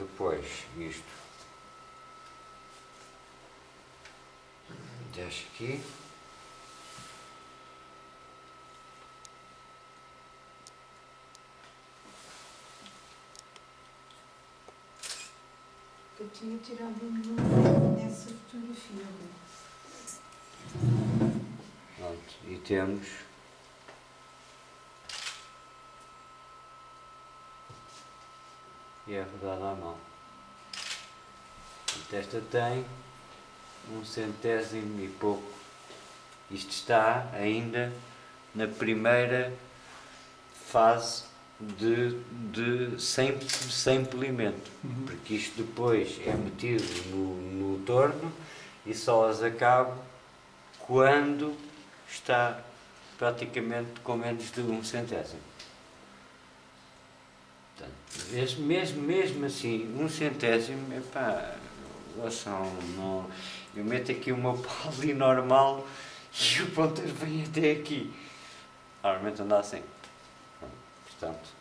depois isto desce aqui. Eu tinha tirado um nessa fotografia. Pronto, e temos e é rodada à mão. Portanto, esta tem um centésimo e pouco. Isto está ainda na primeira fase de, de sem, sem polimento, Uhum. porque isto depois é metido no, no torno e só as acabo quando está praticamente com menos de um centésimo. Mesmo, mesmo, mesmo assim, um centésimo, epá, ouçam, não, eu meto aqui o meu pau ali normal e o ponteiro vem até aqui. Normalmente anda assim. Portanto,